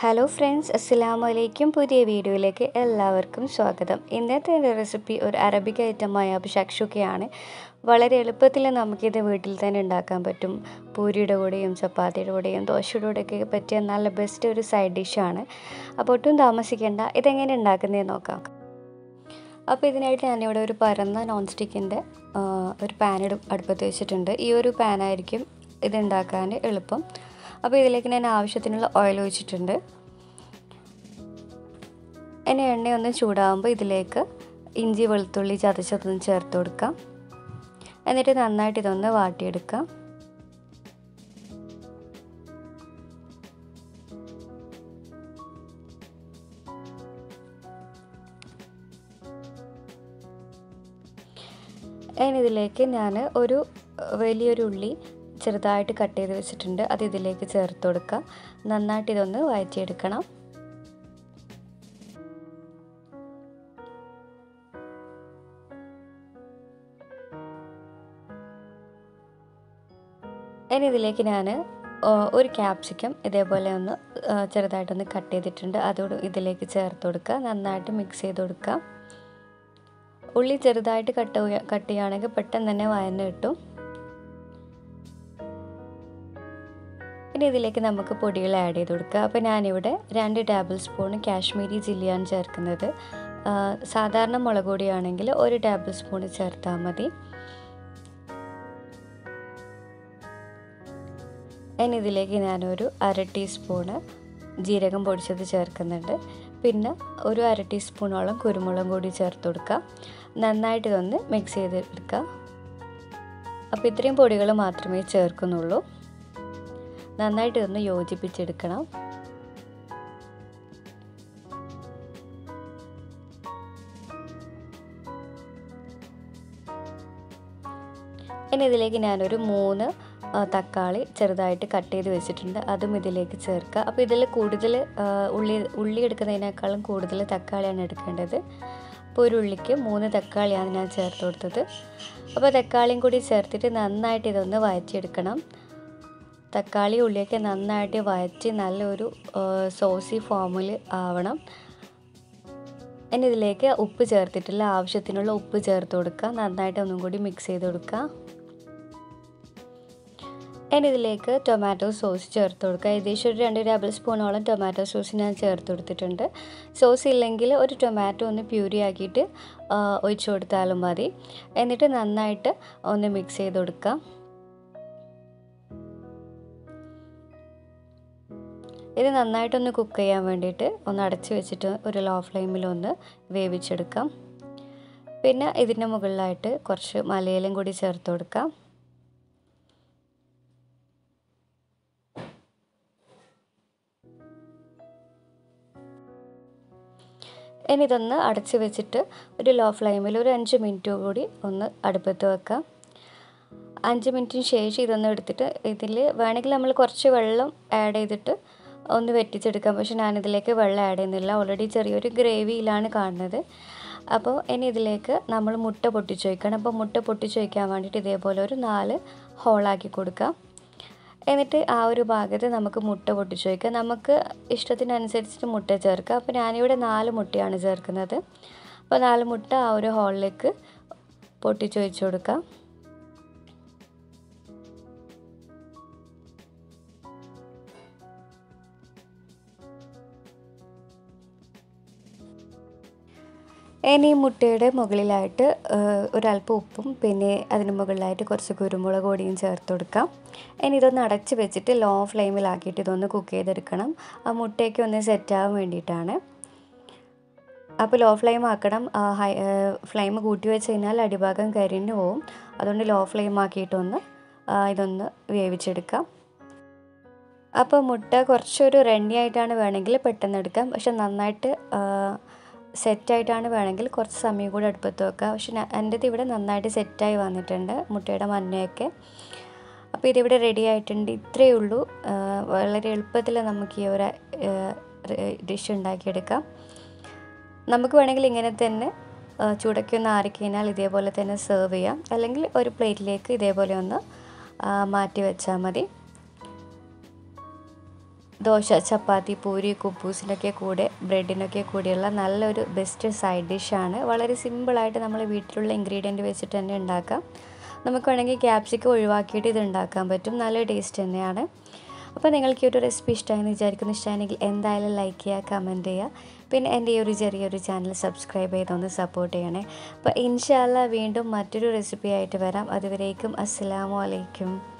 Hello friends അസ്സലാമു അലൈക്കും പുതിയ വീഡിയോയിലേക്ക് എല്ലാവർക്കും സ്വാഗതം. ഇന്നത്തെ എന്റെ റെസിപ്പി ഒരു അറബിക് ഐറ്റമായ ഷക്ഷുക്കയാണ് വളരെ എളുപ്പത്തിൽ നമുക്കിത് വീട്ടിൽ തന്നെ ഉണ്ടാക്കാൻ പറ്റും. പൂരിയുടെ കൂടെയും ചപ്പാത്തിയുടെ കൂടെയും ദോശയുടെ കൂടെയൊക്കെ പറ്റിയ നല്ല ബെസ്റ്റ് ഒരു സൈഡ് ഡിഷാണ് അപ്പോൾ ഒട്ടും താമസിക്കേണ്ട. ഇതെങ്ങനെ ഉണ്ടാക്കുന്നതെന്ന് നോക്കാം. അപ്പോൾ ഇതിനായിട്ട് ഞാനിവിടെ ഒരു പരന്ന നോൺ സ്റ്റിക്കിന്റെ ഒരു പാൻ അടുപ്പത്ത് വെച്ചിട്ടുണ്ട്. ഈ ഒരു പാനായിരിക്കും ഇതുണ്ടാക്കാൻ എളുപ്പം. അപ്പോൾ ഇതിലേക്ക് ഞാൻ ആവശ്യത്തിനുള്ള ഓയിൽ ഒഴിച്ചിട്ടുണ്ട്. ഇനി എണ്ണ ഒന്ന് ചൂടാകുമ്പോൾ ഇതിലേക്ക് ഇഞ്ചി വെളുത്തുള്ളി ചതച്ചതൊന്ന് ചേർത്ത് കൊടുക്കാം. എന്നിട്ട് നന്നായിട്ട് ഇതൊന്ന് വാട്ടിയെടുക്കാം. ഇനി ഇതിലേക്ക് ഞാൻ ഒരു വലിയൊരു ഉള്ളി ചെറുതായിട്ട് കട്ട് ചെയ്ത് വെച്ചിട്ടുണ്ട്. അത് ഇതിലേക്ക് ചേർത്ത് കൊടുക്കുക നന്നായിട്ട് ഇതൊന്ന് വഴറ്റിയെടുക്കണം. ഇനി ഇതിലേക്ക് ഞാൻ ഒരു ക്യാപ്സിക്കം ഇതേപോലെ ഒന്ന് ചെറുതായിട്ടൊന്ന് കട്ട് ചെയ്തിട്ടുണ്ട്. അതോട് ഇതിലേക്ക് ചേർത്ത് കൊടുക്കുക നന്നായിട്ട് മിക്സ് ചെയ്ത് കൊടുക്കുക ഉള്ളി ചെറുതായിട്ട് കട്ട് കട്ട് ചെയ്യുകയാണെങ്കിൽ പെട്ടെന്ന് തന്നെ വയന്ന് കിട്ടും. ഇനി ഇതിലേക്ക് നമുക്ക് പൊടികൾ ആഡ് ചെയ്ത് കൊടുക്കുക. അപ്പോൾ ഞാനിവിടെ രണ്ട് ടേബിൾ സ്പൂൺ കാശ്മീരി ചില്ലിയാണ് ചേർക്കുന്നത്. സാധാരണ മുളക് പൊടിയാണെങ്കിൽ ഒരു ടേബിൾ സ്പൂൺ ചേർത്താൽ മതി. ഇനി ഇതിലേക്ക് ഞാനൊരു അര ടീസ്പൂണ് ജീരകം പൊടിച്ചത് ചേർക്കുന്നുണ്ട്. പിന്നെ ഒരു അര ടീസ്പൂണോളം കുരുമുളകും കൂടി ചേർത്ത് കൊടുക്കുക. നന്നായിട്ട് ഇതൊന്ന് മിക്സ് ചെയ്തെടുക്കുക അപ്പോൾ ഇത്രയും പൊടികൾ മാത്രമേ ചേർക്കുന്നുള്ളൂ. നന്നായിട്ട് ഇതൊന്ന് യോജിപ്പിച്ചെടുക്കണം. ഇനി ഇതിലേക്ക് ഞാനൊരു മൂന്ന് തക്കാളി ചെറുതായിട്ട് കട്ട് ചെയ്ത് വെച്ചിട്ടുണ്ട്. അതും ഇതിലേക്ക് ചേർക്കുക. അപ്പോൾ ഇതിൽ കൂടുതൽ ഉള്ളി ഉള്ളി എടുക്കുന്നതിനേക്കാളും കൂടുതൽ തക്കാളിയാണ് എടുക്കേണ്ടത്. അപ്പോൾ ഒരു ഉള്ളിക്ക് മൂന്ന് തക്കാളിയാണ് ഞാൻ ചേർത്ത് കൊടുത്തത്. അപ്പോൾ തക്കാളിയും കൂടി ചേർത്തിട്ട് നന്നായിട്ട് ഇതൊന്ന് വഴറ്റിയെടുക്കണം. തക്കാളി ഉള്ളിയൊക്കെ നന്നായിട്ട് വഴറ്റി നല്ലൊരു സോസി ഫോമിൽ ആവണം. ഇനി ഇതിലേക്ക് ഉപ്പ് ചേർത്തിട്ടുള്ള ആവശ്യത്തിനുള്ള ഉപ്പ് ചേർത്ത് കൊടുക്കുക. നന്നായിട്ട് ഒന്നും കൂടി മിക്സ് ചെയ്ത് കൊടുക്കുക. ഇനി ഇതിലേക്ക് ടൊമാറ്റോ സോസ് ചേർത്ത് കൊടുക്കുക. ഏകദേശം ഒരു രണ്ട് ടേബിൾ സ്പൂണോളം ടൊമാറ്റോ സോസ് ഞാൻ ചേർത്ത് കൊടുത്തിട്ടുണ്ട്. സോസ് ഇല്ലെങ്കിൽ ഒരു ടൊമാറ്റോ ഒന്ന് പ്യൂരി ആക്കിയിട്ട് ഒഴിച്ചു കൊടുത്താലും മതി. എന്നിട്ട് നന്നായിട്ട് ഒന്ന് മിക്സ് ചെയ്ത് കൊടുക്കുക. ഇത് നന്നായിട്ടൊന്ന് കുക്ക് ചെയ്യാൻ വേണ്ടിയിട്ട് ഒന്ന് അടച്ചു വെച്ചിട്ട് ഒരു ലോ ഫ്ലെയിമിൽ ഒന്ന് വേവിച്ചെടുക്കാം. പിന്നെ ഇതിന്റെ മുകളിലായിട്ട് കുറച്ച് മലയിലും കൂടി ചേർത്ത് കൊടുക്കാം. ഇനി ഇതൊന്ന് അടച്ച് വെച്ചിട്ട് ഒരു ലോ ഫ്ലെയിമിൽ ഒരു അഞ്ച് മിനിറ്റ് കൂടി ഒന്ന് അടുപ്പത്ത് വെക്കാം. അഞ്ച് മിനിറ്റിന് ശേഷം ഇതൊന്ന് എടുത്തിട്ട് ഇതിൽ വേണമെങ്കിൽ നമ്മൾ കുറച്ച് വെള്ളം ആഡ് ചെയ്തിട്ട് ഒന്ന് വെറ്റിച്ചെടുക്കാം പക്ഷെ ഞാനിതിലേക്ക് വെള്ളം ആഡ് ചെയ്യുന്നില്ല. ഓൾറെഡി ചെറിയൊരു ഗ്രേവിയിലാണ് കാണുന്നത്. അപ്പോൾ ഇനി ഇതിലേക്ക് നമ്മൾ മുട്ട പൊട്ടിച്ച് അപ്പോൾ മുട്ട പൊട്ടിച്ച് വേണ്ടിയിട്ട് ഇതേപോലെ ഒരു നാല് ഹോളാക്കി കൊടുക്കാം. എന്നിട്ട് ആ ഒരു ഭാഗത്ത് നമുക്ക് മുട്ട പൊട്ടിച്ച് നമുക്ക് ഇഷ്ടത്തിനനുസരിച്ചിട്ട് മുട്ട ചേർക്കാം. അപ്പോൾ ഞാനിവിടെ നാല് മുട്ടയാണ് ചേർക്കുന്നത്. അപ്പോൾ നാല് മുട്ട ആ ഒരു ഹോളിലേക്ക് പൊട്ടിച്ച് കൊടുക്കാം. ഇനി മുട്ടയുടെ മുകളിലായിട്ട് ഒരല്പം ഉപ്പും പിന്നെ അതിന് മുകളിലായിട്ട് കുറച്ച് കുരുമുളക് പൊടിയും ചേർത്ത് കൊടുക്കാം. ഇനി ഇതൊന്ന് അടച്ച് വെച്ചിട്ട് ലോ ഫ്ലെയിമിലാക്കിയിട്ട് ഇതൊന്ന് കുക്ക് ചെയ്തെടുക്കണം. ആ മുട്ടയൊക്കെ ഒന്ന് സെറ്റാകാൻ വേണ്ടിയിട്ടാണ്. അപ്പോൾ ലോ ഫ്ലെയിം ആക്കണം. ഹൈ ഫ്ലെയിം കൂട്ടി വെച്ച് കഴിഞ്ഞാൽ അടിഭാഗം കരിഞ്ഞു പോവും. അതുകൊണ്ട് ലോ ഫ്ലെയിം ആക്കിയിട്ടൊന്ന് ഇതൊന്ന് വേവിച്ചെടുക്കാം. അപ്പോൾ മുട്ട കുറച്ചൊരു റെണ്ണി ആയിട്ടാണ് വേണമെങ്കിൽ പെട്ടെന്ന് എടുക്കാം. പക്ഷെ നന്നായിട്ട് സെറ്റായിട്ടാണ് വേണമെങ്കിൽ കുറച്ച് സമയം കൂടി അടുപ്പത്ത് വെക്കുക പക്ഷെ എന്റെത് ഇവിടെ നന്നായിട്ട് സെറ്റായി വന്നിട്ടുണ്ട് മുട്ടയുടെ മഞ്ഞയൊക്കെ. അപ്പോൾ ഇതിവിടെ റെഡി ആയിട്ടുണ്ട്. ഇത്രയേ ഉള്ളൂ. വളരെ എളുപ്പത്തിൽ നമുക്ക് ഈ ഒരു ഡിഷ് ഉണ്ടാക്കിയെടുക്കാം. നമുക്ക് വേണമെങ്കിൽ ഇങ്ങനെ തന്നെ ചൂടൊക്കെ ഒന്ന് ആറിക്കഴിഞ്ഞാൽ ഇതേപോലെ തന്നെ സെർവ് ചെയ്യാം. അല്ലെങ്കിൽ ഒരു പ്ലേറ്റിലേക്ക് ഇതേപോലെ ഒന്ന് മാറ്റി വെച്ചാൽ മതി. ദോശ ചപ്പാത്തി പൂരി കുബൂസിനൊക്കെ കൂടെ ബ്രെഡിനൊക്കെ കൂടിയുള്ള നല്ലൊരു ബെസ്റ്റ് സൈഡ് ഡിഷാണ് വളരെ സിമ്പിളായിട്ട് നമ്മൾ വീട്ടിലുള്ള ഇൻഗ്രീഡിയന്റ് വെച്ചിട്ട് തന്നെ ഉണ്ടാക്കാം. നമുക്ക് വേണമെങ്കിൽ ക്യാപ്സിക്കം ഒഴിവാക്കിയിട്ട് ഇത് ഉണ്ടാക്കാൻ പറ്റും. നല്ല ടേസ്റ്റ് തന്നെയാണ്. അപ്പോൾ നിങ്ങൾക്ക് ഈ ഒരു റെസിപ്പി ഇഷ്ടമായെന്ന് വിചാരിക്കുന്നു ഇഷ്ടമായെങ്കിൽ എന്തായാലും ലൈക്ക് ചെയ്യുക കമന്റ് ചെയ്യുക. പിന്നെ എന്റെ ഈ ഒരു ചെറിയൊരു ചാനൽ സബ്സ്ക്രൈബ് ചെയ്തൊന്ന് സപ്പോർട്ട് ചെയ്യണേ. അപ്പോൾ ഇൻഷാല്ല വീണ്ടും മറ്റൊരു റെസിപ്പി ആയിട്ട് വരാം. അതുവരേക്കും അസ്സലാമു അലൈക്കും.